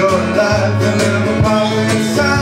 your life and live a promise